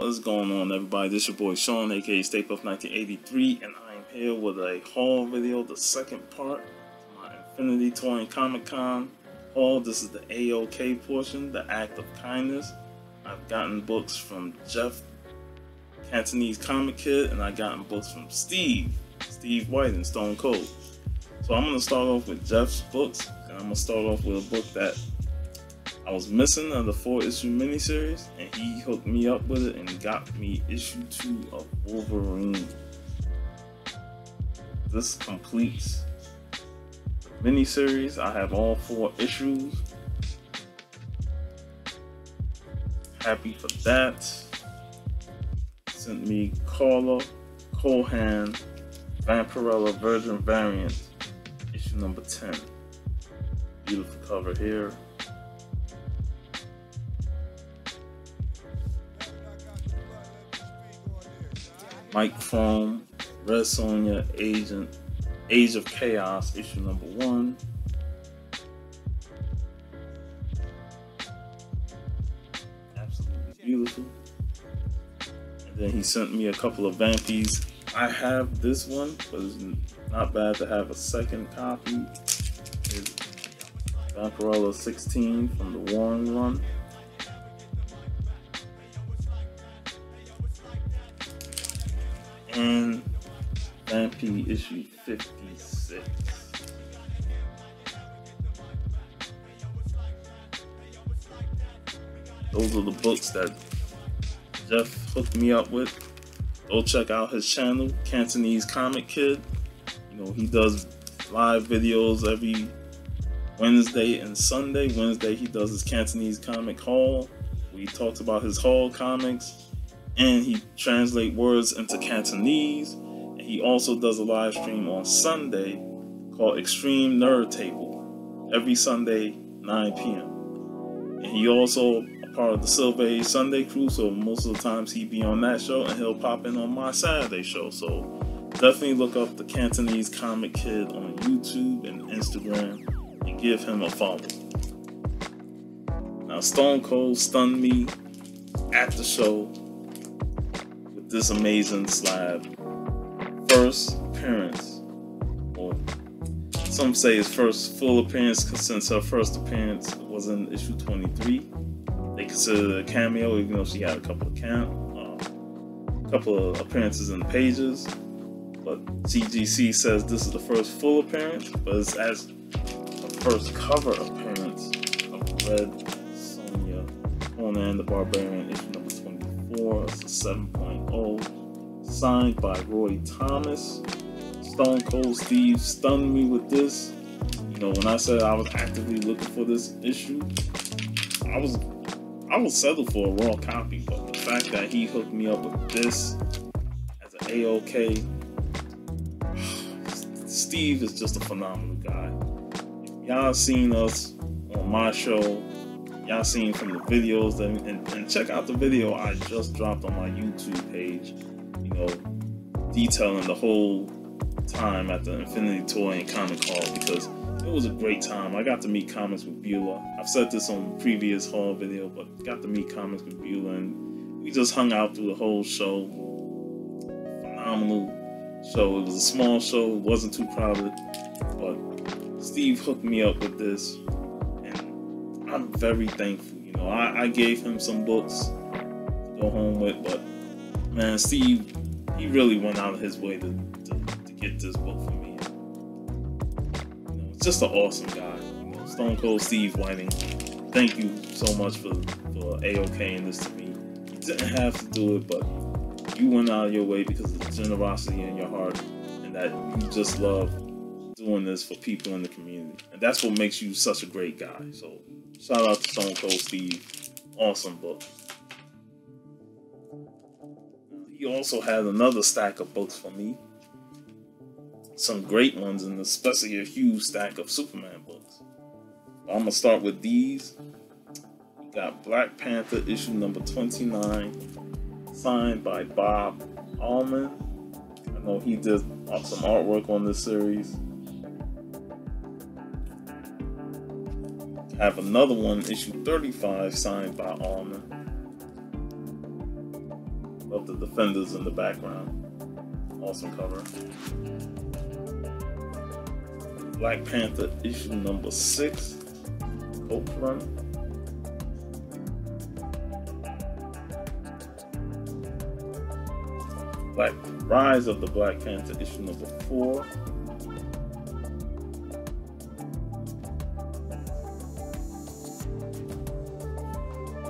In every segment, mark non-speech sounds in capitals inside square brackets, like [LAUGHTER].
What is going on, everybody? This is your boy Shaun, aka Staypuff 1983, and I am here with a haul video, the second part of my Infinity Toy and Comic Con haul. This is the AOK portion, the Act of Kindness. I've gotten books from Jeff Cantonese Comic Kid, and I've gotten books from Steve, Steve White, and Stone Cold. So I'm gonna start off with Jeff's books, and I'm gonna start off with a book that I was missing of the four issue miniseries, and he hooked me up with it and got me issue two of Wolverine. This completes miniseries. I have all four issues. Happy for that. Sent me Carla Cohen Vampirella Virgin Variant, issue number 10. Beautiful cover here. Mike Foam, Red Sonja, Agent, Age of Chaos, issue number one. Absolutely beautiful. And then he sent me a couple of Vampies. I have this one, but it's not bad to have a second copy. It's Vampirella 16 from the Warren run. And issue 56. Those are the books that Jeff hooked me up with. Go check out his channel, Cantonese Comic Kid. You know, he does live videos every Wednesday and Sunday. Wednesday, he does his Cantonese Comic Haul. We talked about his Haul comics and he translate words into Cantonese. And he also does a live stream on Sunday called Extreme Nerd Table every Sunday 9 p.m. And he also a part of the Silver Sunday crew, so most of the times he be on that show and he'll pop in on my Saturday show. So definitely look up the Cantonese Comic Kid on YouTube and Instagram and give him a follow. Now Stone Cold stunned me at the show this amazing slab. First appearance, or some say his first full appearance since her first appearance was in issue 23. They consider it a cameo, even though she had a couple of cam, uh, couple of appearances in the pages. But CGC says this is the first full appearance, but it's as a first cover appearance of Red Sonja Conan the Barbarian issue number 24. It's a 7.0. Signed by Roy Thomas. Stone Cold Steve stunned me with this. You know, when I said I was actively looking for this issue, I was I would settle for a raw copy, but the fact that he hooked me up with this as an AOK, [SIGHS] Steve is just a phenomenal guy. Y'all seen us on my show y'all seen from the videos and, and, and, check out the video I just dropped on my YouTube page, know, detailing the whole time at the Infinity Toy and Comic Hall because it was a great time. I got to meet Comics with Beulah. I've said this on previous haul video, but got to meet Comics with Beulah and we just hung out through the whole show. Phenomenal show. It was a small show, wasn't too crowded, but Steve hooked me up with this and I'm very thankful. You know, I, I gave him some books to go home with, but man, Steve, he really went out of his way to, to, to get this book for me. You know, just an awesome guy. You know, Stone Cold Steve Whiting. Thank you so much for for AOKing this to me. You didn't have to do it, but you went out of your way because of the generosity in your heart and that you just love doing this for people in the community. And that's what makes you such a great guy. So Shout out to Stone Cold Steve. Awesome book. He also had another stack of books for me. Some great ones, and especially a huge stack of Superman books. I'm gonna start with these. We got Black Panther issue number 29, signed by Bob Almond. I know he did some artwork on this series. I have another one, issue 35, signed by Almond. The defenders in the background. Awesome cover. Black Panther issue number six, Coke Run. Black Rise of the Black Panther issue number four.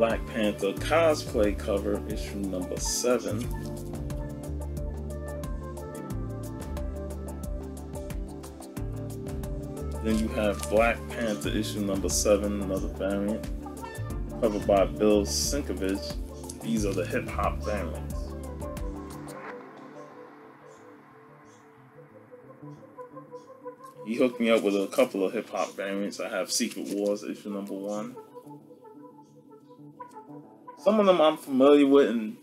Black Panther cosplay cover issue number seven. Then you have Black Panther issue number seven, another variant, covered by Bill Sienkiewicz. These are the hip hop variants. He hooked me up with a couple of hip hop variants. I have Secret Wars issue number one. Some of them I'm familiar with, and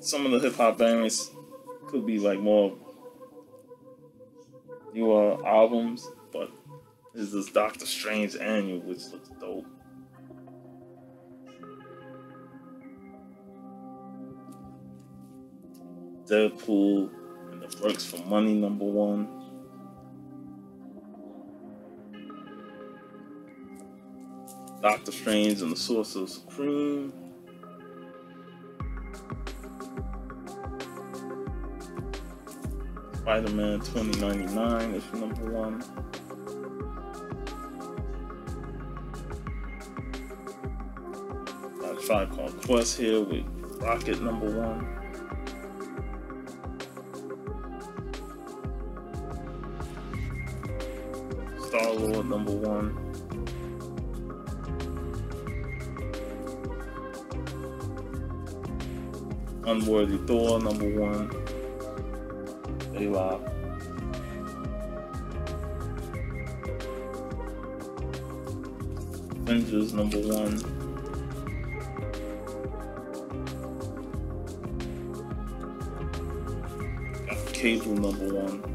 some of the hip hop variants could be like more newer albums, but there's this Doctor Strange annual, which looks dope. Deadpool and the Mercs for Money number one. Doctor Strange and the Sorcerer Supreme. Spider-Man 2099 issue number one. Got Tribe Called Quest here with Rocket number one. Star Lord number one. Unworthy Thor number one. Baylock. Avengers number one. Got Cable number one.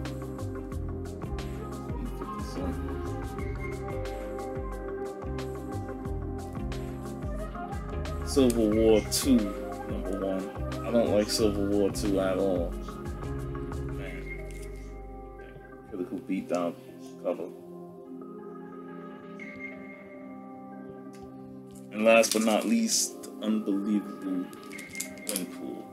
Civil War 2, number one. I don't like Civil War 2 at all. Critical beatdown cover. And last but not least, Unbelievable Gwenpool.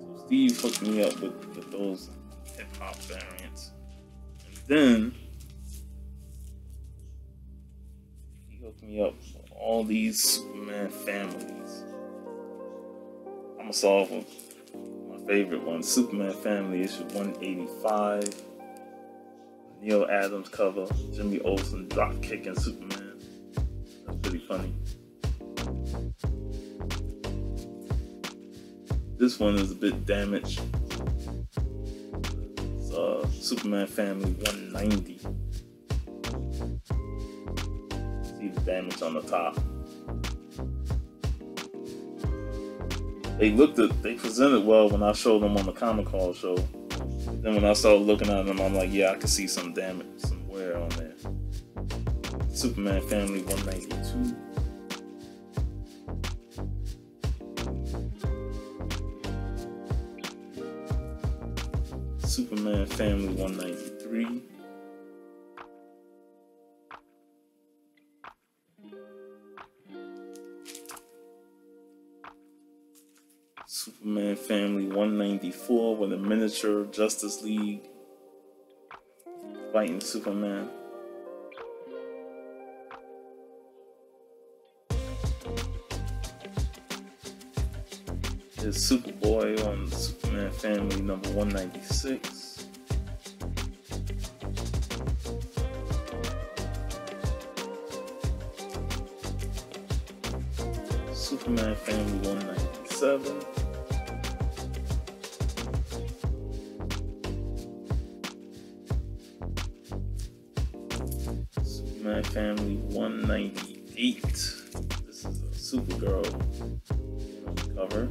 So Steve hooked me up with, with those hip hop variants. And then he hooked me up with all these Superman families. Gonna solve them my favorite one, Superman Family issue 185. Neal Adams cover, Jimmy Olsen drop kicking Superman. That's pretty funny. This one is a bit damaged. Uh, Superman Family 190. See the damage on the top. They looked at they presented well when I showed them on the Comic Call show. Then when I started looking at them, I'm like, yeah, I can see some damage, some wear on there. Superman Family 192. Superman Family 193. Superman Family 194 with a miniature Justice League fighting Superman. There's Superboy on Superman Family number 196. Superman Family 197. Family 198. This is a Supergirl cover.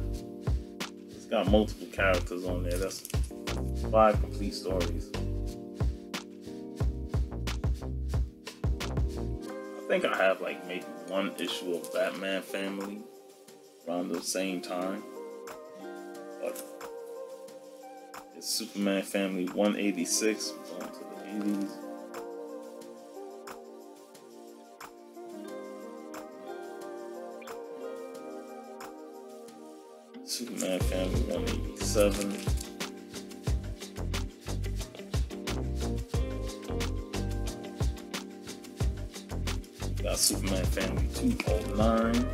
It's got multiple characters on there. That's five complete stories. I think I have like maybe one issue of Batman Family around the same time. But it's Superman Family 186 going to the 80s. Superman Family 187. Got Superman Family 209.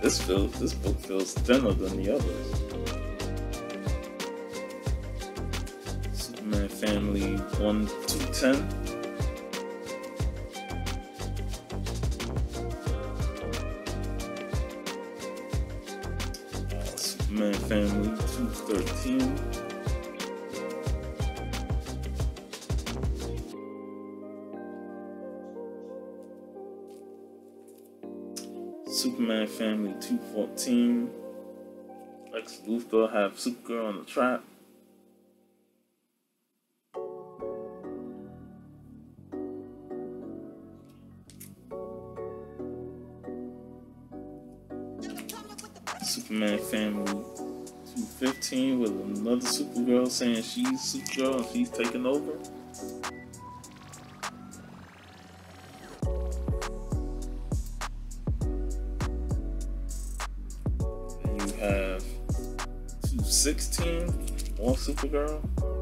This feels this book feels thinner than the others. Superman Family 1 to 10. Family 213. Superman Family 214. Lex Luthor have Supergirl on the trap. Superman Family 215 with another Supergirl saying she's Supergirl and she's taking over. You have 216, more Supergirl.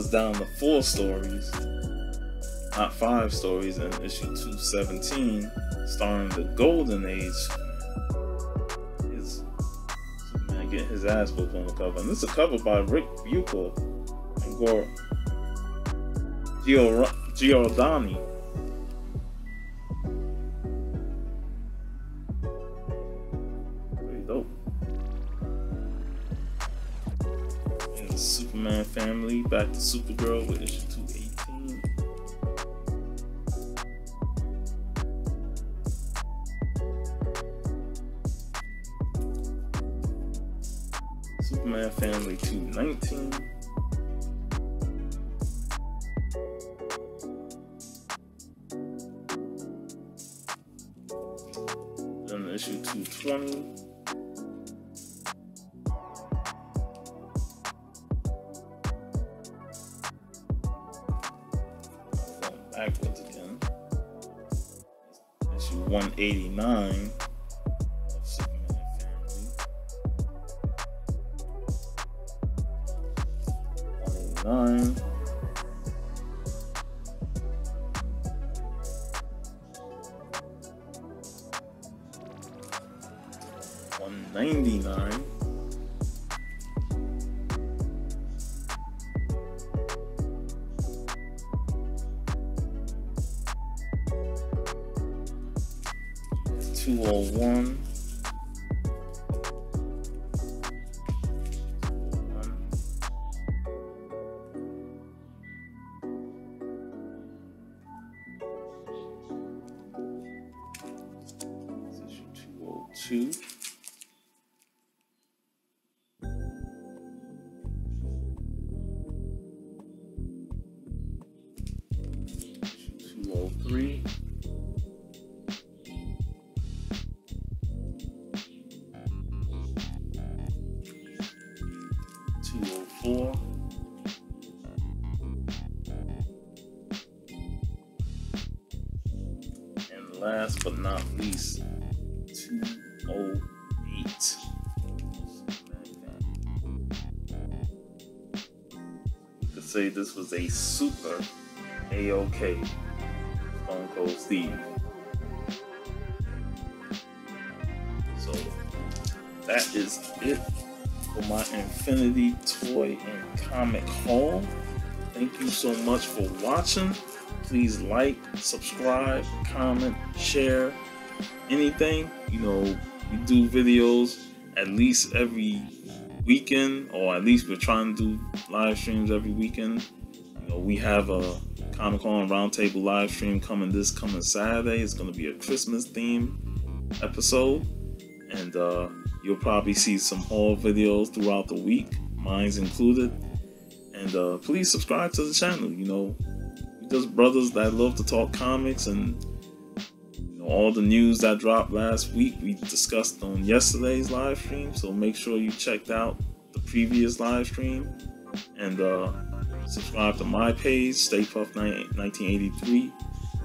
It's down to four stories, not five stories in issue 217, starring the Golden Age. Is Superman getting his ass whooped on the cover. And this is a cover by Rick Buckler and Gore Gio- Giordano. Back to Supergirl with issue 218. Superman Family 219. Then issue 220. Eighty nine, one eighty nine, one ninety nine. Two two. Oh three. Two oh four. And last but not least, say this was a super A-OK Stone Cold Steve. So that is it for my Infinity Toy and Comic Haul. Thank you so much for watching. Please like, subscribe, comment, share, anything. You know, we do videos at least every weekend, or at least we're trying to do live streams every weekend. You know, we have a Comic Con Roundtable live stream coming this coming Saturday. It's going to be a Christmas theme episode, and uh, you'll probably see some haul videos throughout the week, mine's included. And uh, please subscribe to the channel. You know, just brothers that love to talk comics and all the news that dropped last week we discussed on yesterday's live stream. So make sure you checked out the previous live stream and uh, subscribe to my page, Stay Puff 1983.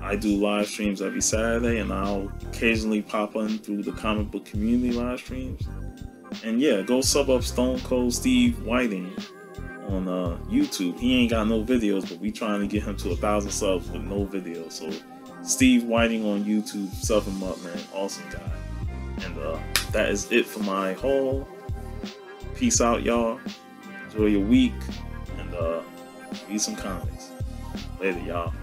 I do live streams every Saturday, and I'll occasionally pop in through the comic book community live streams. And yeah, go sub up Stone Cold Steve Whiting on uh, YouTube. He ain't got no videos, but we trying to get him to a thousand subs with no videos. So Steve Whiting on YouTube, sub him up, man. Awesome guy. And uh, that is it for my haul. Peace out, y'all. Enjoy your week and uh, read some comics. Later, y'all.